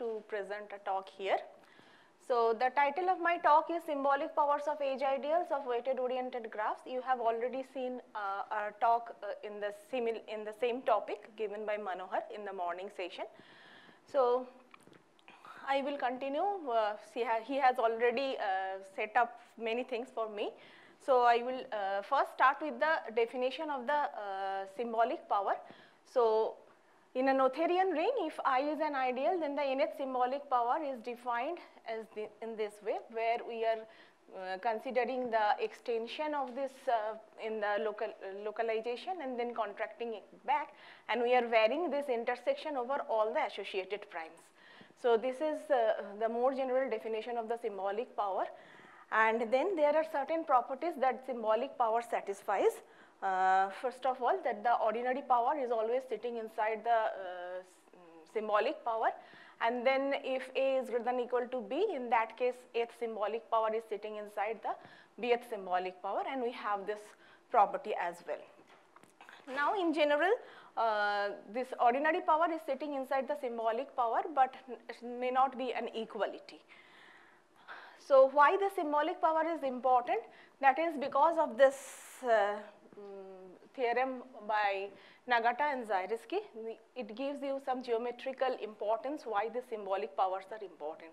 to present a talk here. So the title of my talk is Symbolic Powers of Edge Ideals of Weighted Oriented Graphs. You have already seen uh, a talk uh, in, the in the same topic given by Manohar in the morning session. So I will continue. Uh, see, he has already uh, set up many things for me. So I will uh, first start with the definition of the uh, symbolic power. So in a Noetherian ring, if I is an ideal, then the nth symbolic power is defined as the, in this way, where we are uh, considering the extension of this uh, in the local uh, localization and then contracting it back, and we are varying this intersection over all the associated primes. So this is uh, the more general definition of the symbolic power. And then there are certain properties that symbolic power satisfies. Uh, first of all, that the ordinary power is always sitting inside the uh, symbolic power. And then if A is greater than equal to B, in that case, Th symbolic power is sitting inside the Bth symbolic power, and we have this property as well. Now, in general, uh, this ordinary power is sitting inside the symbolic power, but may not be an equality. So, why the symbolic power is important? That is because of this uh, um, theorem by Nagata and Zariski. It gives you some geometrical importance why the symbolic powers are important.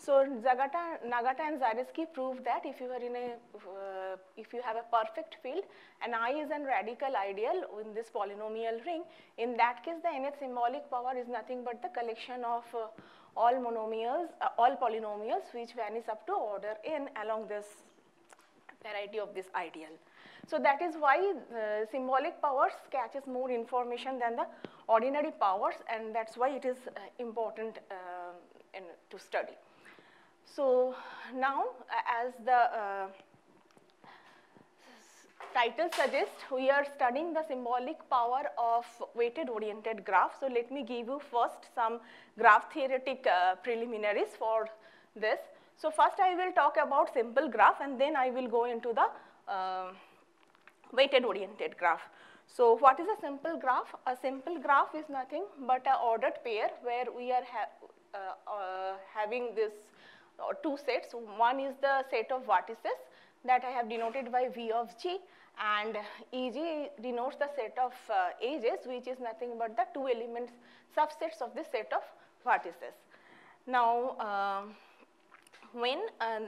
So Zagata, Nagata and Zariski proved that if you are in a, uh, if you have a perfect field, and I is a radical ideal in this polynomial ring, in that case the nth symbolic power is nothing but the collection of uh, all monomials, uh, all polynomials which vanish up to order n along this variety of this ideal. So that is why uh, symbolic powers catches more information than the ordinary powers and that's why it is uh, important uh, in, to study. So now as the uh, title suggests, we are studying the symbolic power of weighted oriented graph. So let me give you first some graph theoretic preliminaries for this. So first I will talk about simple graph and then I will go into the uh, weighted oriented graph. So what is a simple graph? A simple graph is nothing but a ordered pair where we are ha uh, uh, having this uh, two sets. One is the set of vertices that I have denoted by V of G and EG denotes the set of uh, edges which is nothing but the two elements subsets of the set of vertices. Now, uh, when, uh,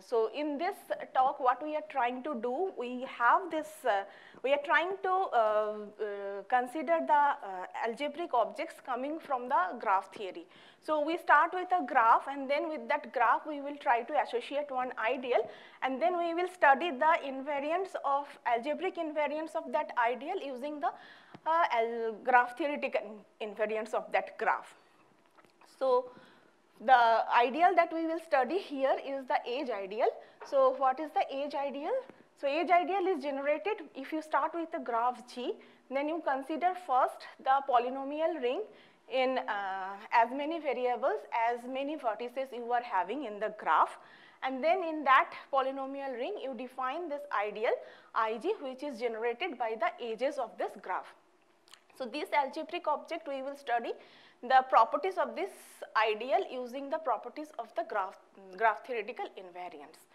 so in this talk what we are trying to do, we have this, uh, we are trying to uh, uh, consider the uh, algebraic objects coming from the graph theory. So we start with a graph and then with that graph we will try to associate one ideal and then we will study the invariance of algebraic invariance of that ideal using the graph theoretic invariance of that graph. So the ideal that we will study here is the edge ideal. So what is the edge ideal? So edge ideal is generated if you start with the graph G, then you consider first the polynomial ring in uh, as many variables as many vertices you are having in the graph. And then in that polynomial ring, you define this ideal Ig which is generated by the edges of this graph. So this algebraic object we will study the properties of this ideal using the properties of the graph, graph theoretical invariants.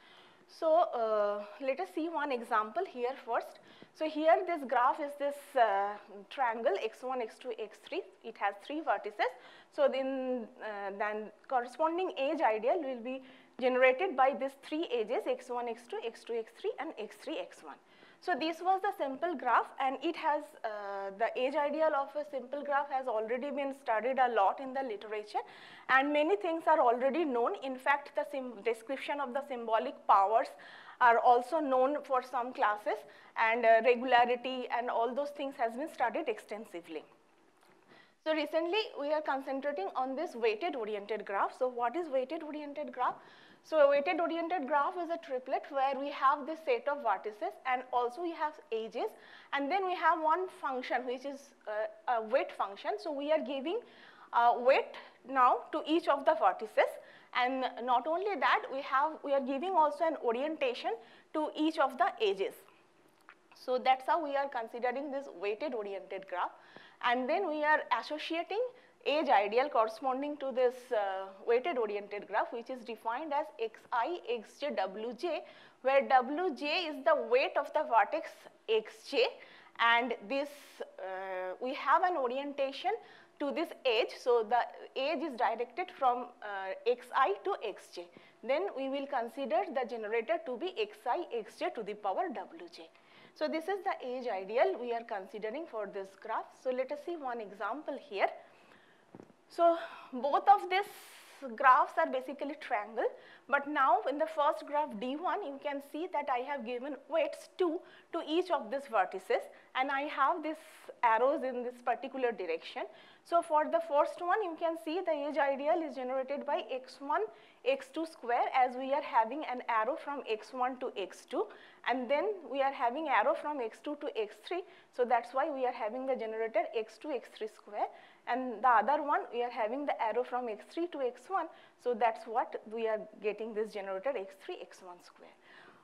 So uh, let us see one example here first. So here this graph is this uh, triangle x1, x2, x3. It has three vertices. So then, uh, then corresponding edge ideal will be generated by these three edges x1, x2, x2, x3 and x3, x1. So this was the simple graph and it has, uh, the edge ideal of a simple graph has already been studied a lot in the literature and many things are already known. In fact, the description of the symbolic powers are also known for some classes and uh, regularity and all those things has been studied extensively. So recently we are concentrating on this weighted oriented graph. So what is weighted oriented graph? So a weighted oriented graph is a triplet where we have this set of vertices and also we have edges and then we have one function which is uh, a weight function. So we are giving uh, weight now to each of the vertices and not only that we have we are giving also an orientation to each of the edges. So that's how we are considering this weighted oriented graph and then we are associating edge ideal corresponding to this uh, weighted oriented graph which is defined as xi, xj, wj where wj is the weight of the vertex xj and this uh, we have an orientation to this edge. So, the edge is directed from uh, xi to xj. Then we will consider the generator to be xi xj to the power wj. So, this is the edge ideal we are considering for this graph. So, let us see one example here. So, both of these graphs are basically triangle, but now in the first graph D1 you can see that I have given weights 2 to each of these vertices and I have these arrows in this particular direction. So for the first one, you can see the edge ideal is generated by x1, x2 square as we are having an arrow from x1 to x2 and then we are having arrow from x2 to x3. So that's why we are having the generator x2, x3 square and the other one we are having the arrow from x3 to x1. So that's what we are getting this generator x3, x1 square.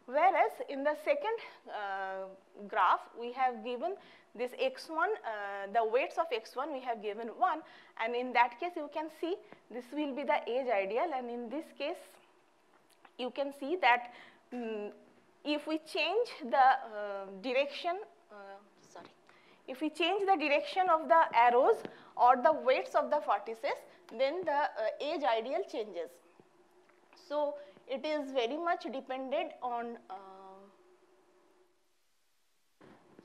Whereas in the second uh, graph, we have given this x1, uh, the weights of x1 we have given 1 and in that case you can see this will be the edge ideal and in this case you can see that um, if we change the uh, direction, uh, sorry, if we change the direction of the arrows or the weights of the vertices then the uh, edge ideal changes. So, it is very much dependent on uh,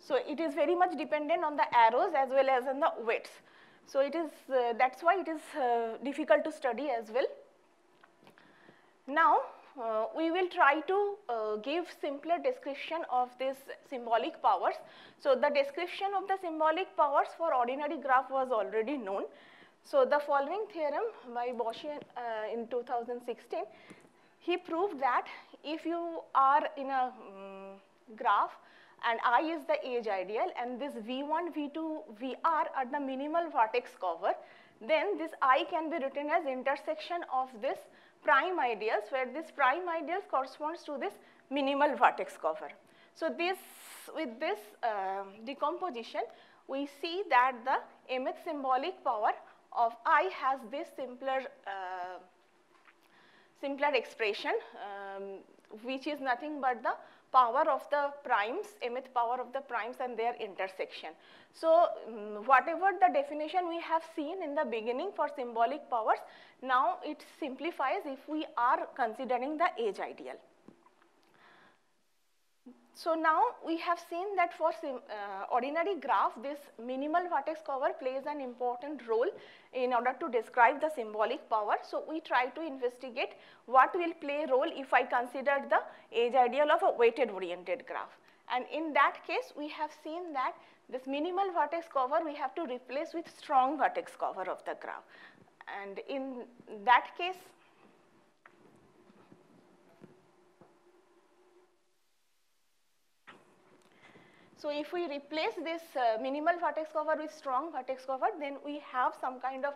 so it is very much dependent on the arrows as well as on the weights. So it is uh, that's why it is uh, difficult to study as well. Now uh, we will try to uh, give simpler description of this symbolic powers. So the description of the symbolic powers for ordinary graph was already known. So the following theorem by Boschian uh, in 2016 he proved that if you are in a um, graph and I is the edge ideal and this V1, V2, Vr are the minimal vertex cover, then this I can be written as intersection of this prime ideals where this prime ideals corresponds to this minimal vertex cover. So this with this uh, decomposition we see that the mth symbolic power of I has this simpler uh, simpler expression um, which is nothing but the power of the primes, mth power of the primes and their intersection. So, um, whatever the definition we have seen in the beginning for symbolic powers, now it simplifies if we are considering the edge ideal. So now we have seen that for uh, ordinary graph, this minimal vertex cover plays an important role in order to describe the symbolic power. So we try to investigate what will play role if I consider the edge ideal of a weighted oriented graph. And in that case, we have seen that this minimal vertex cover we have to replace with strong vertex cover of the graph. And in that case, So if we replace this uh, minimal vertex cover with strong vertex cover, then we have some kind of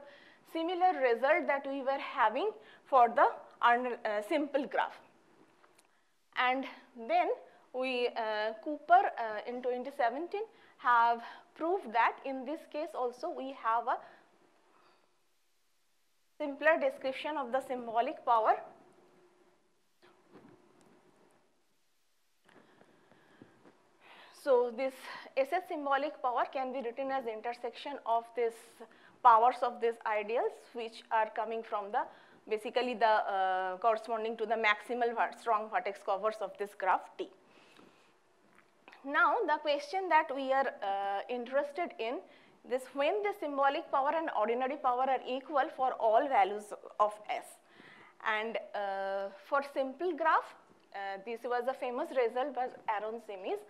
similar result that we were having for the uh, simple graph. And then we, uh, Cooper uh, in 2017 have proved that in this case also we have a simpler description of the symbolic power So this SS symbolic power can be written as intersection of this powers of these ideals which are coming from the basically the uh, corresponding to the maximal strong vertex covers of this graph T. Now the question that we are uh, interested in this when the symbolic power and ordinary power are equal for all values of S. And uh, for simple graph, uh, this was a famous result by Aron Simis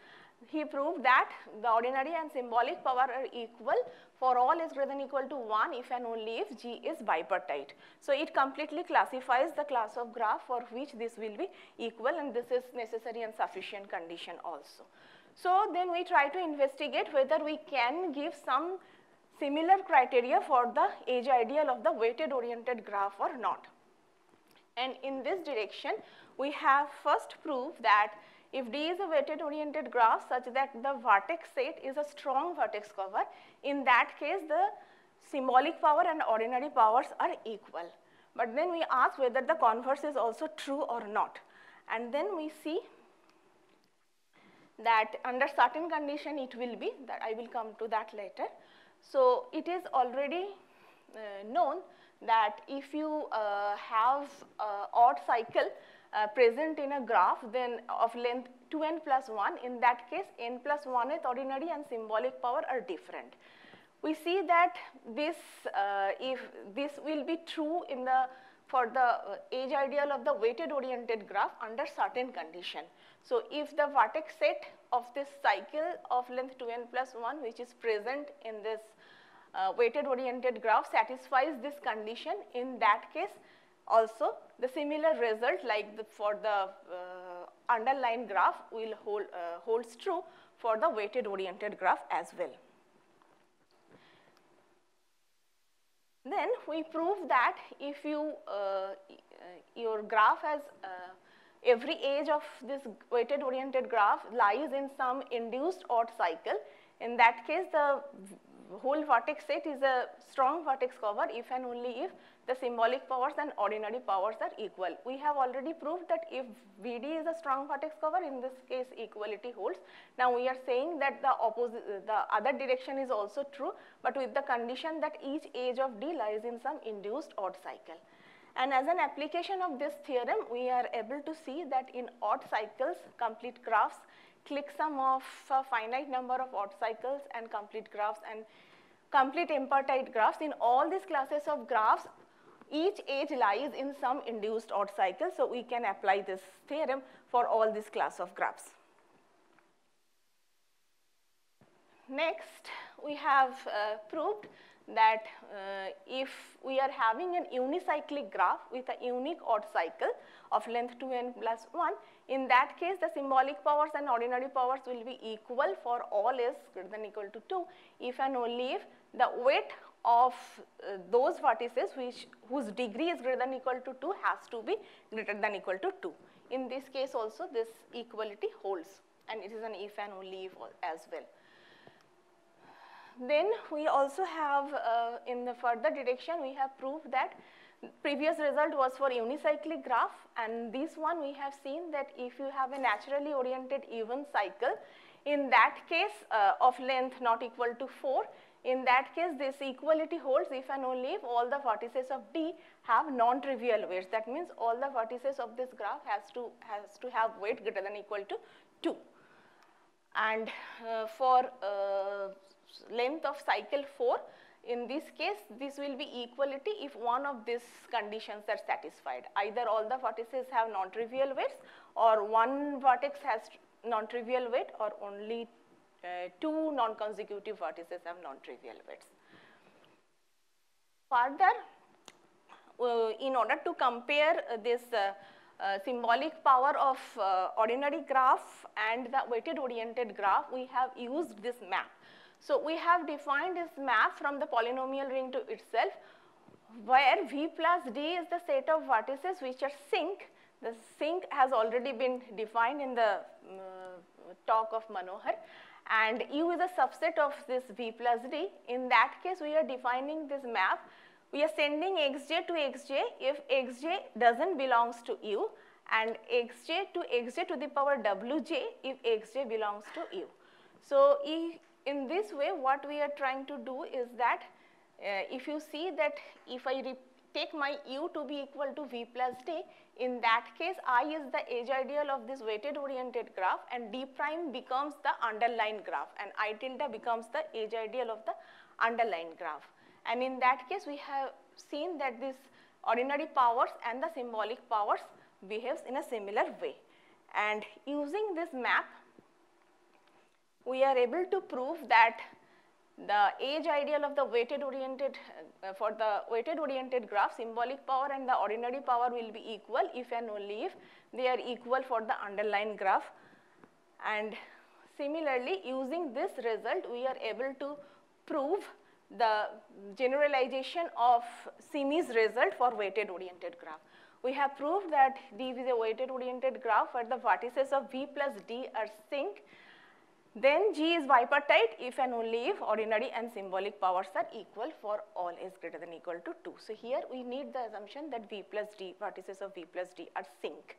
he proved that the ordinary and symbolic power are equal for all is greater than equal to 1 if and only if G is bipartite. So it completely classifies the class of graph for which this will be equal and this is necessary and sufficient condition also. So then we try to investigate whether we can give some similar criteria for the edge ideal of the weighted oriented graph or not. And in this direction, we have first proved that if D is a weighted oriented graph such that the vertex set is a strong vertex cover, in that case the symbolic power and ordinary powers are equal. But then we ask whether the converse is also true or not. And then we see that under certain condition it will be, that I will come to that later. So it is already uh, known that if you uh, have odd cycle uh, present in a graph then of length 2n plus 1, in that case n plus 1th ordinary and symbolic power are different. We see that this, uh, if this will be true in the, for the uh, edge ideal of the weighted oriented graph under certain condition. So if the vertex set of this cycle of length 2n plus 1 which is present in this uh, weighted oriented graph satisfies this condition, in that case also the similar result like the, for the uh, underlying graph will hold, uh, holds true for the weighted oriented graph as well. Then we prove that if you, uh, your graph has uh, every edge of this weighted oriented graph lies in some induced odd cycle, in that case the whole vertex set is a strong vertex cover if and only if the symbolic powers and ordinary powers are equal. We have already proved that if VD is a strong vertex cover, in this case equality holds. Now we are saying that the opposite, the other direction is also true, but with the condition that each edge of D lies in some induced odd cycle. And as an application of this theorem, we are able to see that in odd cycles, complete graphs clique sum of a finite number of odd cycles and complete graphs and complete impartite graphs. In all these classes of graphs, each edge lies in some induced odd cycle. So we can apply this theorem for all this class of graphs. Next, we have uh, proved that uh, if we are having an unicyclic graph with a unique odd cycle of length 2n plus 1, in that case, the symbolic powers and ordinary powers will be equal for all s greater than equal to 2 if and only if the weight of uh, those vertices which whose degree is greater than equal to 2 has to be greater than equal to 2. In this case also this equality holds and it is an if and only if as well. Then we also have uh, in the further direction we have proved that previous result was for unicyclic graph and this one we have seen that if you have a naturally oriented even cycle, in that case uh, of length not equal to 4, in that case this equality holds if and only if all the vertices of D have non-trivial weights. That means all the vertices of this graph has to, has to have weight greater than equal to 2. And uh, for uh, length of cycle 4, in this case, this will be equality if one of these conditions are satisfied. Either all the vertices have non-trivial weights or one vertex has non-trivial weight or only uh, two non-consecutive vertices have non-trivial weights. Further, uh, in order to compare uh, this uh, symbolic power of uh, ordinary graph and the weighted oriented graph, we have used this map. So we have defined this map from the polynomial ring to itself where V plus D is the set of vertices which are sink. The sink has already been defined in the uh, talk of Manohar and U is a subset of this V plus D. In that case, we are defining this map. We are sending xj to xj if xj doesn't belongs to U and xj to xj to the power wj if xj belongs to U. So, in this way what we are trying to do is that uh, if you see that if I take my u to be equal to v plus d, in that case i is the edge ideal of this weighted oriented graph and d prime becomes the underlying graph and i tilde becomes the edge ideal of the underlying graph. And in that case we have seen that this ordinary powers and the symbolic powers behaves in a similar way. And using this map we are able to prove that the edge ideal of the weighted oriented, uh, for the weighted oriented graph, symbolic power and the ordinary power will be equal if and only if they are equal for the underlying graph. And similarly, using this result, we are able to prove the generalization of Simis' result for weighted oriented graph. We have proved that D is a weighted oriented graph where the vertices of V plus D are sink Then G is bipartite if and only if ordinary and symbolic powers are equal for all s greater than equal to 2. So here we need the assumption that V plus D, vertices of V plus D are sink.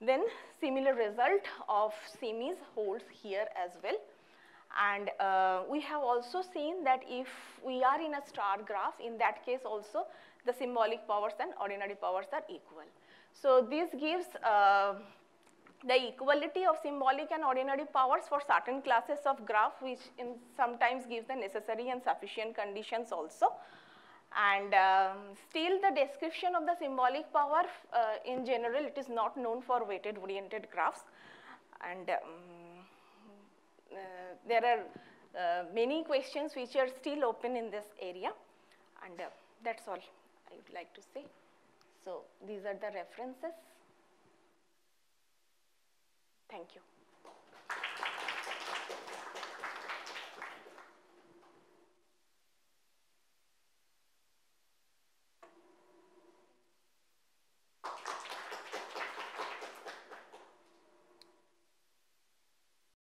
Then similar result of Simis holds here as well. And uh, we have also seen that if we are in a star graph, in that case also the symbolic powers and ordinary powers are equal. So this gives uh, the equality of symbolic and ordinary powers for certain classes of graph which sometimes gives the necessary and sufficient conditions also. And um, still the description of the symbolic power uh, in general it is not known for weighted oriented graphs and um, uh, there are uh, many questions which are still open in this area and uh, that's all I would like to say. So these are the references. Thank you.